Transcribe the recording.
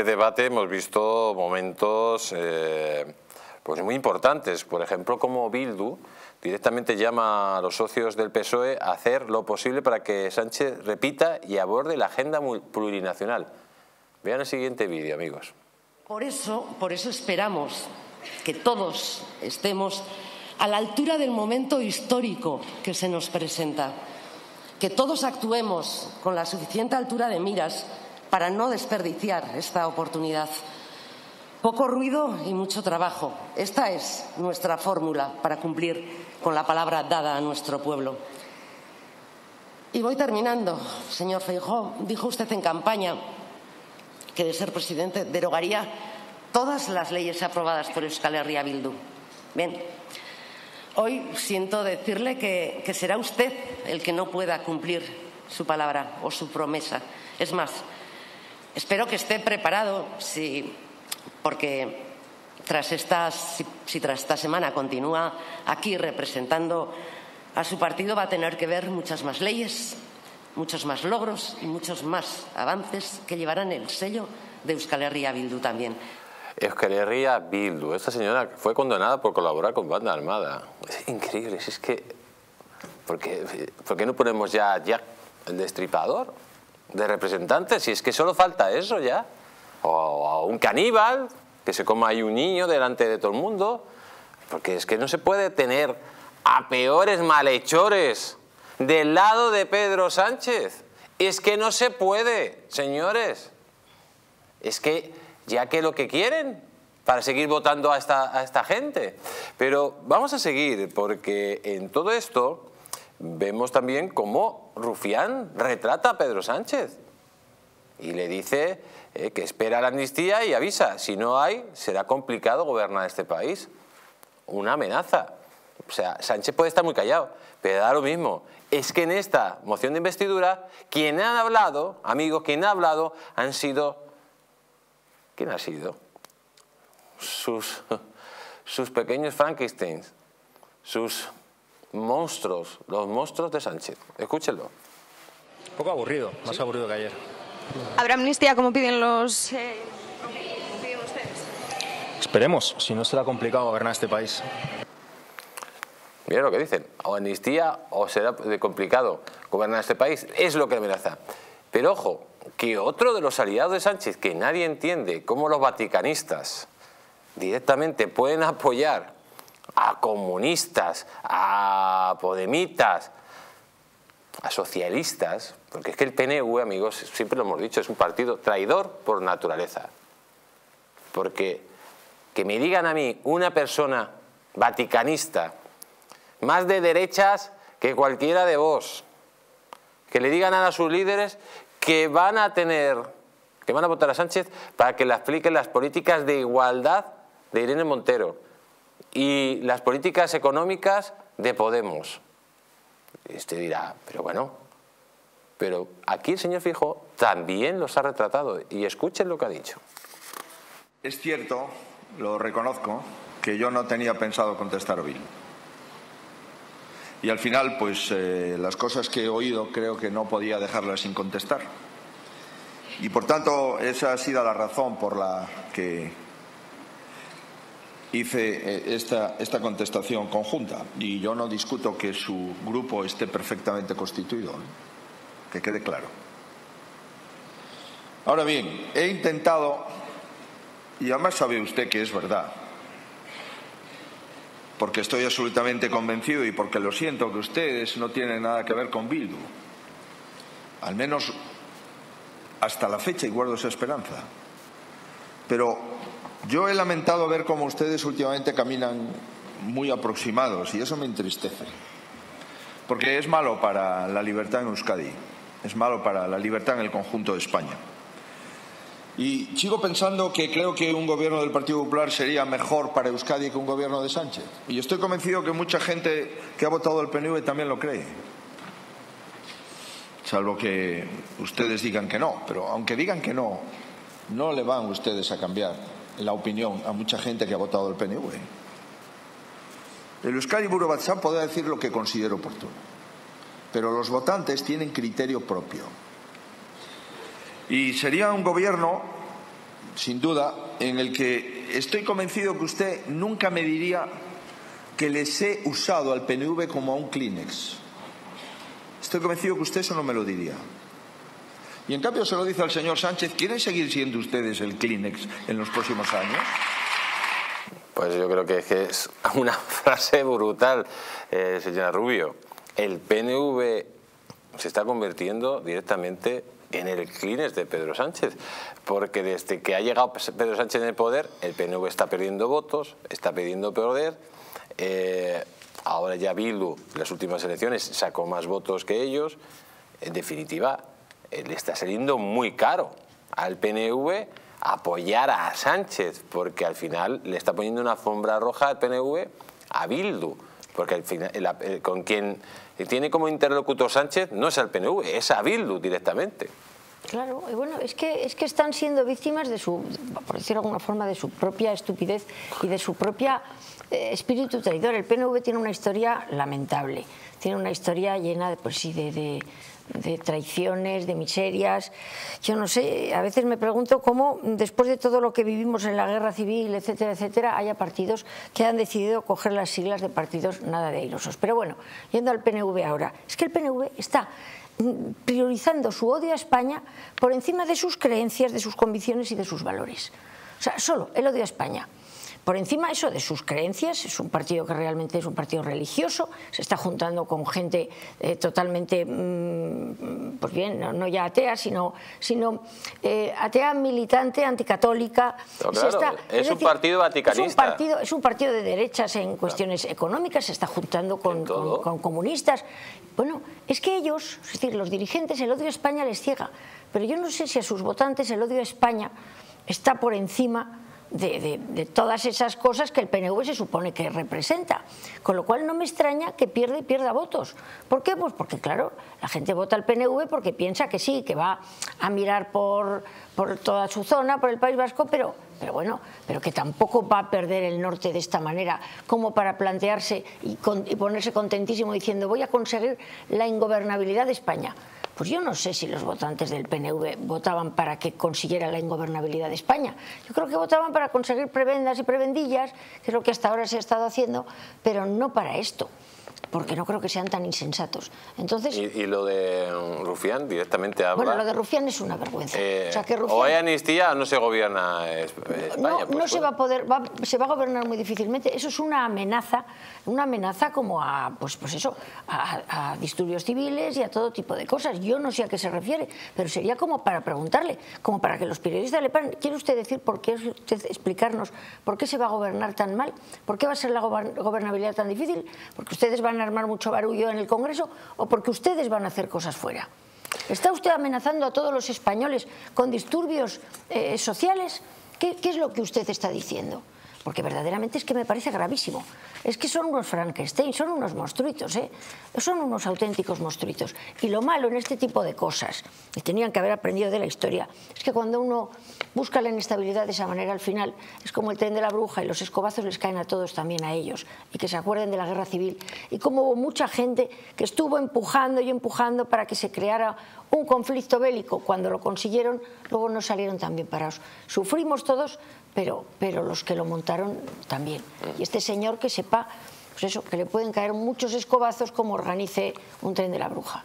este debate hemos visto momentos eh, pues muy importantes, por ejemplo, como Bildu directamente llama a los socios del PSOE a hacer lo posible para que Sánchez repita y aborde la agenda plurinacional. Vean el siguiente vídeo, amigos. Por eso, por eso esperamos que todos estemos a la altura del momento histórico que se nos presenta, que todos actuemos con la suficiente altura de miras para no desperdiciar esta oportunidad. Poco ruido y mucho trabajo. Esta es nuestra fórmula para cumplir con la palabra dada a nuestro pueblo. Y voy terminando. Señor Feijóo, dijo usted en campaña que de ser presidente derogaría todas las leyes aprobadas por Euskal Herria Bildu. Bien, hoy siento decirle que, que será usted el que no pueda cumplir su palabra o su promesa. Es más, Espero que esté preparado, porque tras si, tras esta semana continúa aquí representando a su partido, va a tener que ver muchas más leyes, muchos más logros y muchos más avances que llevarán el sello de Euskal Herria Bildu también. Euskal Herria Bildu, esta señora fue condenada por colaborar con banda armada. Es increíble, es que... ¿Por qué, ¿por qué no ponemos ya Jack el destripador? De representantes, si es que solo falta eso ya. O, un caníbal, que se coma ahí un niño delante de todo el mundo, porque es que no se puede tener a peores malhechores del lado de Pedro Sánchez. Es que no se puede, señores. Es que ya que lo que quieren para seguir votando a esta, a esta gente. Pero vamos a seguir, porque en todo esto vemos también cómo Rufián retrata a Pedro Sánchez y le dice eh, que espera la amnistía y avisa, si no hay, será complicado gobernar este país. Una amenaza. O sea, Sánchez puede estar muy callado, pero da lo mismo. Es que en esta moción de investidura, quien ha hablado, amigos, quien ha hablado han sido... ¿Quién ha sido? Sus, sus pequeños Frankensteins, sus monstruos, los monstruos de Sánchez. Escúchenlo. Un poco aburrido, más aburrido que ayer. ¿Habrá amnistía como piden los... Eh, ustedes? Esperemos, si no será complicado gobernar este país. Mira lo que dicen, o amnistía o será complicado gobernar este país, es lo que amenaza. Pero ojo, que otro de los aliados de Sánchez, que nadie entiende cómo los vaticanistas directamente pueden apoyar a comunistas, a podemitas, a socialistas, porque es que el PNV, amigos, siempre lo hemos dicho, es un partido traidor por naturaleza. Porque que me digan a mí una persona vaticanista, más de derechas que cualquiera de vos, que le digan a sus líderes que van a tener, que van a votar a Sánchez para que le expliquen las políticas de igualdad de Irene Montero, y las políticas económicas de Podemos. Este dirá, pero bueno, pero aquí el señor Fijo también los ha retratado y escuchen lo que ha dicho. Es cierto, lo reconozco, que yo no tenía pensado contestar Bill. Y al final, pues eh, las cosas que he oído creo que no podía dejarlas sin contestar. Y por tanto, esa ha sido la razón por la que hice eh, esta, esta contestación conjunta y yo no discuto que su grupo esté perfectamente constituido, que quede claro. Ahora bien, he intentado, y además sabe usted que es verdad, porque estoy absolutamente convencido y porque lo siento que ustedes no tienen nada que ver con Bildu, al menos hasta la fecha y guardo esa esperanza. Pero yo he lamentado ver cómo ustedes últimamente caminan muy aproximados y eso me entristece. Porque es malo para la libertad en Euskadi, es malo para la libertad en el conjunto de España. Y sigo pensando que creo que un gobierno del Partido Popular sería mejor para Euskadi que un gobierno de Sánchez. Y estoy convencido que mucha gente que ha votado el PNV también lo cree. Salvo que ustedes digan que no. Pero aunque digan que no, no le van ustedes a cambiar la opinión a mucha gente que ha votado el PNV. El Euskadi Batzán podrá decir lo que considero oportuno, pero los votantes tienen criterio propio. Y sería un gobierno sin duda, en el que estoy convencido que usted nunca me diría que les he usado al PNV como a un Kleenex. Estoy convencido que usted eso no me lo diría. Y en cambio se lo dice al señor Sánchez, ¿quieren seguir siendo ustedes el Kleenex en los próximos años? Pues yo creo que es una frase brutal, eh, señora Rubio. El PNV se está convirtiendo directamente en el Kleenex de Pedro Sánchez, porque desde que ha llegado Pedro Sánchez en el poder, el PNV está perdiendo votos, está pidiendo poder, eh, ahora ya Bildu, en las últimas elecciones, sacó más votos que ellos, en definitiva, le está saliendo muy caro al PNV apoyar a Sánchez, porque al final le está poniendo una alfombra roja al PNV a Bildu, porque al final, con quien tiene como interlocutor Sánchez no es al PNV, es a Bildu directamente. Claro, y bueno, es que, es que están siendo víctimas de su, por decirlo de alguna forma, de su propia estupidez y de su propia eh, espíritu traidor. El PNV tiene una historia lamentable, tiene una historia llena de, pues sí, de traiciones, de miserias. Yo no sé, a veces me pregunto cómo después de todo lo que vivimos en la guerra civil, etcétera, etcétera, haya partidos que han decidido coger las siglas de partidos nada de airosos. Pero bueno, yendo al PNV ahora, es que el PNV está priorizando su odio a España por encima de sus creencias, de sus convicciones y de sus valores. O sea, solo el odio a España por encima eso de sus creencias, es un partido que realmente es un partido religioso, se está juntando con gente eh, totalmente, mm, pues bien, no, ya atea, sino, sino eh, atea militante, anticatólica. es, un partido vaticanista. Es un partido, es un partido de derechas en cuestiones económicas, se está juntando con, con comunistas. Bueno, es que ellos, es decir, los dirigentes, el odio a España les ciega, pero yo no sé si a sus votantes el odio a España está por encima de, todas esas cosas que el PNV se supone que representa. Con lo cual no me extraña que pierda y pierda votos. ¿Por qué? Pues porque, claro, la gente vota al PNV porque piensa que sí, que va a mirar por, por toda su zona, por el País Vasco, pero, pero bueno, pero que tampoco va a perder el norte de esta manera, como para plantearse y, y ponerse contentísimo diciendo voy a conseguir la ingobernabilidad de España. Pues yo no sé si los votantes del PNV votaban para que consiguiera la ingobernabilidad de España. Yo creo que votaban para conseguir prebendas y prebendillas, que es lo que hasta ahora se ha estado haciendo, pero no para esto porque no creo que sean tan insensatos. Entonces, ¿Y, lo de Rufián directamente habla? Bueno, lo de Rufián es una vergüenza. Eh, o, hay amnistía o no se gobierna España. No, no pues se va a poder, se va a gobernar muy difícilmente. Eso es una amenaza, una amenaza como a, pues, pues eso, a, disturbios civiles y a todo tipo de cosas. Yo no sé a qué se refiere, pero sería como para preguntarle, como para que los periodistas le paren. ¿Quiere usted decir por qué, usted explicarnos por qué se va a gobernar tan mal? ¿Por qué va a ser la gobernabilidad tan difícil? Porque ustedes van a armar mucho barullo en el Congreso o porque ustedes van a hacer cosas fuera. ¿Está usted amenazando a todos los españoles con disturbios eh, sociales? ¿Qué, es lo que usted está diciendo? Porque verdaderamente es que me parece gravísimo. Es que son unos Frankenstein, son unos monstruitos, ¿eh? son unos auténticos monstruitos. Y lo malo en este tipo de cosas, y tenían que haber aprendido de la historia, es que cuando uno busca la inestabilidad de esa manera al final es como el tren de la bruja y los escobazos les caen a todos también a ellos y que se acuerden de la guerra civil y como hubo mucha gente que estuvo empujando y empujando para que se creara un conflicto bélico cuando lo consiguieron luego no salieron tan bien parados sufrimos todos pero, pero los que lo montaron también. Y este señor que sepa pues eso, que le pueden caer muchos escobazos como organice un tren de la bruja